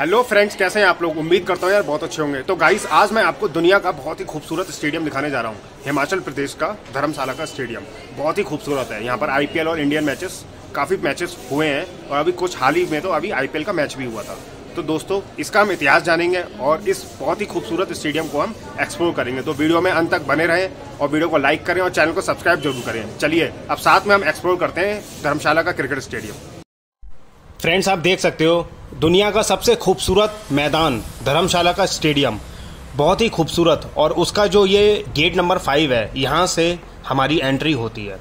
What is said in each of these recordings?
Hello friends कैसे हैं आप लोग? उम्मीद करता हूँ यार बहुत अच्छे होंगे। तो गाइस आज मैं आपको दुनिया का बहुत ही खूबसूरत स्टेडियम दिखाने जा रहा हूँ। हिमाचल प्रदेश का धर्मशाला का स्टेडियम बहुत ही खूबसूरत है। यहाँ पर आईपीएल और इंडियन मैचेस काफ़ी मैचेस हुए हैं। और अभी कुछ हाल ही में तो अभी आईपीएल का मैच भी हुआ था। तो दोस्तों, इसका हम इतिहास जानेंगे और इस बहुत ही खूबसूरत स्टेडियम को हम एक्सप्लोर करेंगे। तो वीडियो में अंत तक बने रहें और वीडियो को लाइक करें और चैनल को सब्सक्राइब ज़रूर करें। चलिए, अब साथ में हम एक्सप्लोर करते हैं धर्मशाला का क्रिकेट स्टेडियम फ्रेंड्स आप देख सकते हो, दुनिया का सबसे खूबसूरत मैदान, धर्मशाला का स्टेडियम, बहुत ही खूबसूरत और उसका जो ये गेट नंबर फाइव है, यहाँ से हमारी एंट्री होती है।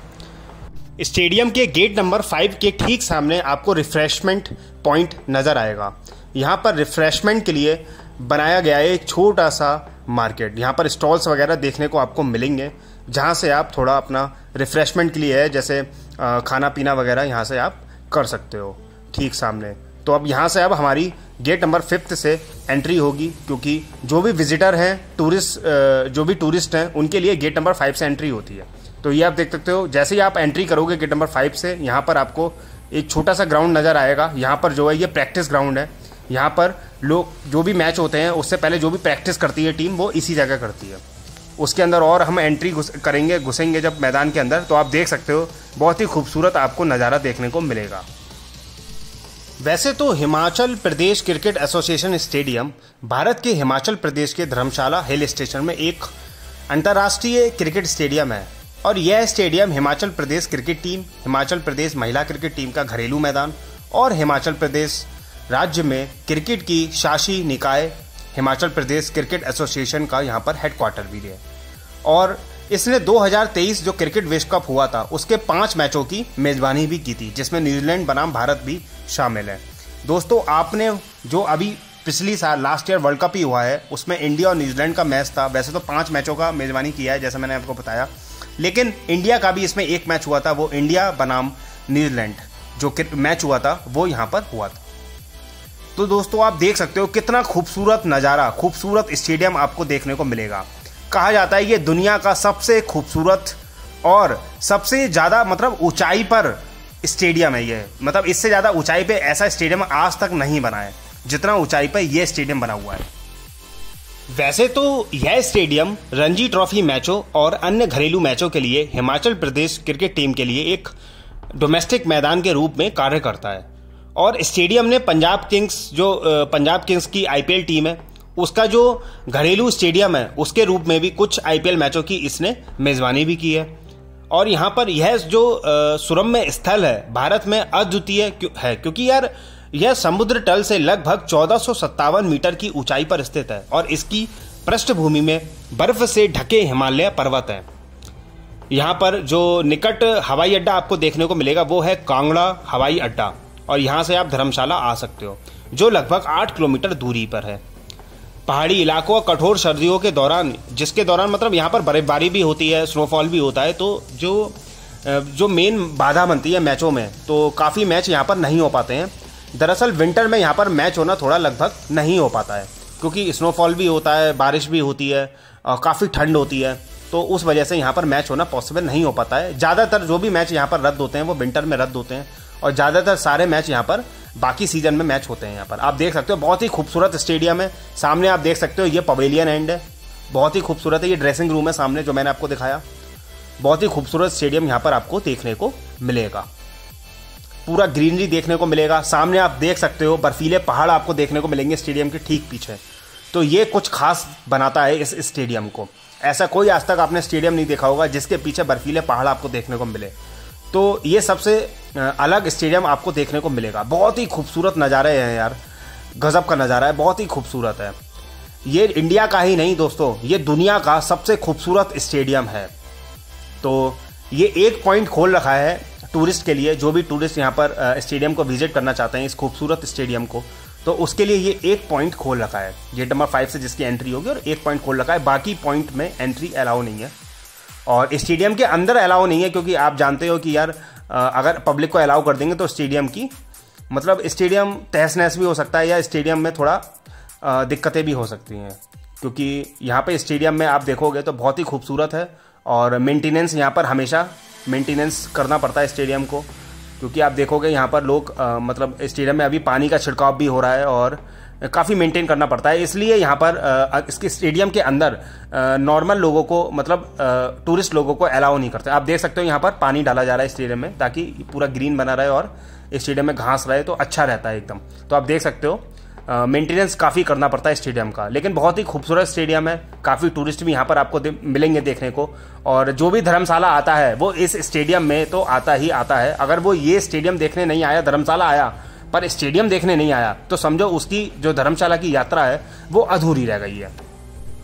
स्टेडियम के गेट नंबर फाइव के ठीक सामने आपको रिफ्रेशमेंट पॉइंट नज़र आएगा। यहाँ पर रिफ्रेशमेंट के लिए बनाया गया है एक छोटा सा मार्केट यहाँ पर स्टॉल्स वगैरह देखने को आपको मिलेंगे, जहाँ से आप थोड़ा अपना रिफ्रेशमेंट के लिए है जैसे खाना पीना वगैरह यहाँ से आप कर सकते हो। ठीक सामने। तो अब यहाँ से अब हमारी गेट नंबर फिफ्थ से एंट्री होगी, क्योंकि जो भी विजिटर हैं टूरिस्ट जो भी टूरिस्ट हैं, उनके लिए गेट नंबर फाइव से एंट्री होती है। तो ये आप देख सकते हो, जैसे ही आप एंट्री करोगे गेट नंबर फाइव से, यहाँ पर आपको एक छोटा सा ग्राउंड नज़र आएगा। यहाँ पर जो है, ये प्रैक्टिस ग्राउंड है। यहाँ पर लोग, जो भी मैच होते हैं, उससे पहले जो भी प्रैक्टिस करती है टीम वो इसी जगह करती है। उसके अंदर और हम एंट्री घुस, करेंगे, घुसेंगे जब मैदान के अंदर तो आप देख सकते हो, बहुत ही खूबसूरत आपको नज़ारा देखने को मिलेगा। वैसे तो Himachal Pradesh cricket association stadium Bharat के हिमाचल प्रदेश के धर्मशाला हिल स्टेशन में एक अंतर्राष्ट्रीय क्रिकेट स्टेडियम है और यह stadium Himachal Pradesh cricket team, Himachal Pradesh महिला क्रिकेट टीम का घरेलू मैदान और हिमाचल प्रदेश राज्य में क्रिकेट की शासी निकाय हिमाचल प्रदेश क्रिकेट एसोसिएशन का यहाँ पर हेडक्वार्टर भी है। और इसने 2023 जो क्रिकेट विश्व कप हुआ था, उसके पाँच मैचों की मेजबानी भी की थी, जिसमें न्यूजीलैंड बनाम भारत भी शामिल है। दोस्तों, आपने जो अभी पिछली साल लास्ट ईयर वर्ल्ड कप ही हुआ है, उसमें इंडिया और न्यूजीलैंड का मैच था। वैसे तो पाँच मैचों का मेजबानी किया है, जैसा मैंने आपको बताया। लेकिन इंडिया का भी इसमें एक मैच हुआ था, वो इंडिया बनाम न्यूजीलैंड, जो मैच हुआ था, वो यहाँ पर हुआ था। तो दोस्तों, आप देख सकते हो कितना खूबसूरत नज़ारा, खूबसूरत स्टेडियम आपको देखने को मिलेगा। कहा जाता है, ये दुनिया का सबसे खूबसूरत और सबसे ज़्यादा मतलब ऊंचाई पर स्टेडियम है ये। मतलब इससे ज़्यादा ऊंचाई पे ऐसा स्टेडियम आज तक नहीं बना है, जितना ऊंचाई पे ये स्टेडियम बना हुआ है। वैसे तो यह स्टेडियम रणजी ट्रॉफी मैचों और अन्य घरेलू मैचों के लिए हिमाचल प्रदेश क्रिकेट टीम के लिए एक डोमेस्टिक मैदान के रूप में कार्य करता है। और स्टेडियम ने पंजाब किंग्स जो पंजाब किंग्स की आईपीएल टीम है उसका जो घरेलू स्टेडियम है, उसके रूप में भी कुछ आईपीएल मैचों की इसने मेजबानी भी की है। और यहाँ पर यह जो सुरम्य स्थल है, भारत में अद्वितीय है? क्योंकि यार, यह समुद्र तल से लगभग चौदह मीटर की ऊंचाई पर स्थित है और इसकी पृष्ठभूमि में बर्फ़ से ढके हिमालय पर्वत हैं। यहाँ पर जो निकट हवाई अड्डा आपको देखने को मिलेगा, वो है कांगड़ा हवाई अड्डा। और यहाँ से आप धर्मशाला आ सकते हो, जो लगभग आठ किलोमीटर दूरी पर है। पहाड़ी इलाकों और कठोर सर्दियों के दौरान, जिसके दौरान मतलब यहाँ पर बर्फबारी भी होती है स्नोफॉल भी होता है तो जो जो मेन बाधा बनती है मैचों में तो काफ़ी मैच यहाँ पर नहीं हो पाते हैं। दरअसल विंटर में यहाँ पर मैच होना थोड़ा लगभग नहीं हो पाता है, क्योंकि स्नोफॉल भी होता है, बारिश भी होती है, और काफ़ी ठंड होती है तो उस वजह से यहाँ पर मैच होना पॉसिबल नहीं हो पाता है। ज़्यादातर जो भी मैच यहाँ पर रद्द होते हैं, वो विंटर में रद्द होते हैं, और ज़्यादातर सारे मैच यहाँ पर बाकी सीज़न में मैच होते हैं यहाँ पर। आप देख सकते हो, बहुत ही खूबसूरत स्टेडियम है। सामने आप देख सकते हो, ये पवेलियन एंड है। बहुत ही खूबसूरत है, ये ड्रेसिंग रूम है सामने जो मैंने आपको दिखाया। बहुत ही खूबसूरत स्टेडियम यहाँ पर आपको देखने को मिलेगा। पूरा ग्रीनरी देखने को मिलेगा। सामने आप देख सकते हो, बर्फीले पहाड़ आपको देखने को मिलेंगे स्टेडियम के ठीक पीछे। तो ये कुछ खास बनाता है इस स्टेडियम को। ऐसा कोई आज तक आपने स्टेडियम नहीं देखा होगा जिसके पीछे बर्फीले पहाड़ आपको देखने को मिले। तो ये सबसे अलग स्टेडियम आपको देखने को मिलेगा। बहुत ही खूबसूरत नज़ारे हैं यार। गज़ब का नज़ारा है, बहुत ही खूबसूरत है। ये इंडिया का ही नहीं दोस्तों, ये दुनिया का सबसे खूबसूरत स्टेडियम है। तो ये एक पॉइंट खोल रखा है टूरिस्ट के लिए, जो भी टूरिस्ट यहाँ पर स्टेडियम को विज़िट करना चाहते हैं, इस खूबसूरत स्टेडियम को तो उसके लिए ये एक पॉइंट खोल रखा है। गेट नंबर फाइव से जिसकी एंट्री होगी और एक पॉइंट खोल रखा है। बाकी पॉइंट में एंट्री अलाउ नहीं है। और स्टेडियम के अंदर अलाउ नहीं है, क्योंकि आप जानते हो कि यार अगर पब्लिक को अलाउ कर देंगे तो स्टेडियम की मतलब स्टेडियम तहस नहस भी हो सकता है या स्टेडियम में थोड़ा दिक्कतें भी हो सकती हैं। क्योंकि यहाँ पे स्टेडियम में आप देखोगे तो बहुत ही खूबसूरत है और मेंटेनेंस यहाँ पर हमेशा मेंटेनेंस करना पड़ता है स्टेडियम को। क्योंकि आप देखोगे यहाँ पर लोग मतलब स्टेडियम में अभी पानी का छिड़काव भी हो रहा है और काफ़ी मेंटेन करना पड़ता है। इसलिए यहाँ पर इसके स्टेडियम के अंदर नॉर्मल लोगों को मतलब टूरिस्ट लोगों को अलाउ नहीं करते। आप देख सकते हो यहाँ पर पानी डाला जा रहा है स्टेडियम में ताकि पूरा ग्रीन बना रहे और स्टेडियम में घास रहे तो अच्छा रहता है एकदम। तो आप देख सकते हो मेंटेनेंस काफ़ी करना पड़ता है स्टेडियम का। लेकिन बहुत ही खूबसूरत स्टेडियम है। काफ़ी टूरिस्ट भी यहाँ पर आपको दे, मिलेंगे देखने को। और जो भी धर्मशाला आता है वो इस स्टेडियम में तो आता ही आता है। अगर वो ये स्टेडियम देखने नहीं आया धर्मशाला आया पर स्टेडियम देखने नहीं आया तो समझो उसकी जो धर्मशाला की यात्रा है वो अधूरी रह गई है।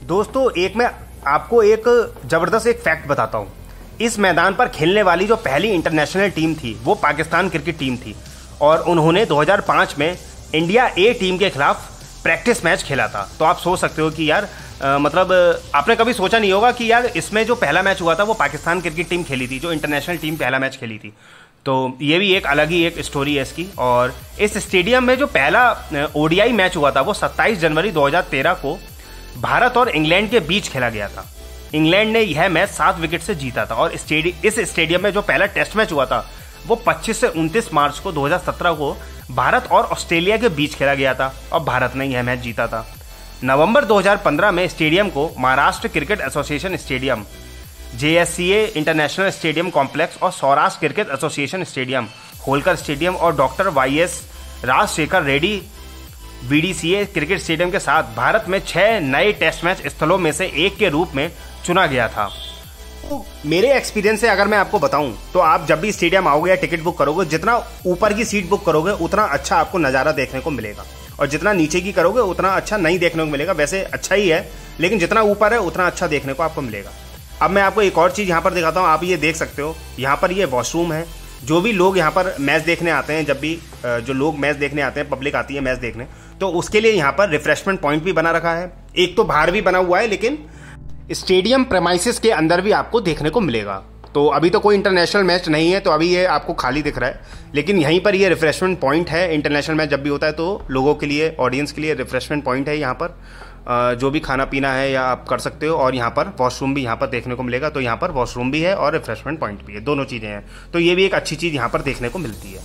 दोस्तों एक मैं आपको एक ज़बरदस्त एक फैक्ट बताता हूँ। इस मैदान पर खेलने वाली जो पहली इंटरनेशनल टीम थी वो पाकिस्तान क्रिकेट टीम थी। और उन्होंने 2005 में इंडिया ए टीम के खिलाफ प्रैक्टिस मैच खेला था। तो आप सोच सकते हो कि यार आ, मतलब आपने कभी सोचा नहीं होगा कि यार इसमें जो पहला मैच हुआ था वो पाकिस्तान क्रिकेट टीम खेली थी जो इंटरनेशनल टीम पहला मैच खेली थी। तो ये भी एक अलग ही एक स्टोरी है इसकी। और इस स्टेडियम में जो पहला ओडीआई मैच हुआ था, वो 27 जनवरी 2013 को भारत और इंग्लैंड के बीच खेला गया था। इंग्लैंड ने यह मैच सात विकेट से जीता था और इस स्टेडियम में जो पहला टेस्ट मैच हुआ था, वो 25 से 29 मार्च को 2017 को भारत और ऑस्ट्रेलिया के बीच खेला गया था। और भारत ने यह मैच जीता था। नवंबर 2015 में स्टेडियम को Maharashtra cricket association stadium J international stadium complex और Saurashtra cricket association stadium, Holkar stadium और doctor Y S Rajashekhar Reddy BDCA cricket stadium के साथ भारत में छह नए टेस्ट मैच स्थलों में से एक के रूप में चुना गया था। तो मेरे एक्सपीरियंस से अगर मैं आपको बताऊँ तो आप जब भी स्टेडियम आओगे या टिकट बुक करोगे, जितना ऊपर की सीट बुक करोगे, उतना अच्छा आपको नज़ारा देखने को मिलेगा। और जितना नीचे की करोगे, उतना अच्छा नहीं देखने को मिलेगा। वैसे अच्छा ही है, लेकिन जितना ऊपर है, उतना अच्छा देखने को आपको मिलेगा। अब मैं आपको एक और चीज़ यहाँ पर दिखाता हूँ, आप ये देख सकते हो। यहाँ पर ये वॉशरूम है। जो भी लोग यहाँ पर मैच देखने आते हैं, जब भी जो लोग मैच देखने आते हैं पब्लिक आती है मैच देखने तो उसके लिए यहाँ पर रिफ्रेशमेंट पॉइंट भी बना रखा है। एक तो बाहर भी बना हुआ है, लेकिन स्टेडियम प्रेमाइसिस के अंदर भी आपको देखने को मिलेगा। तो अभी तो कोई इंटरनेशनल मैच नहीं है तो अभी ये आपको खाली दिख रहा है। लेकिन यहीं पर ये रिफ्रेशमेंट पॉइंट है इंटरनेशनल मैच जब भी होता है तो लोगों के लिए ऑडियंस के लिए रिफ्रेशमेंट पॉइंट है यहाँ पर। जो भी खाना पीना है या आप कर सकते हो, और यहाँ पर वॉशरूम भी यहाँ पर देखने को मिलेगा तो यहाँ पर वॉशरूम भी है और रिफ्रेशमेंट पॉइंट भी है। दोनों चीज़ें हैं। तो ये भी एक अच्छी चीज़ यहाँ पर देखने को मिलती है।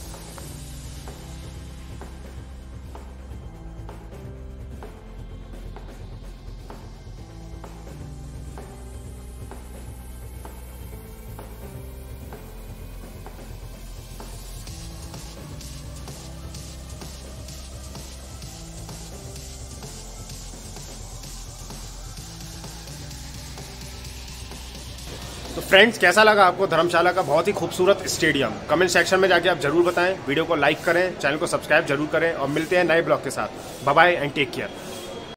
फ्रेंड्स कैसा लगा आपको धर्मशाला का बहुत ही खूबसूरत स्टेडियम कमेंट सेक्शन में जाके आप ज़रूर बताएँ। वीडियो को लाइक करें चैनल को सब्सक्राइब ज़रूर करें और मिलते हैं नए ब्लॉग के साथ। Bye and take care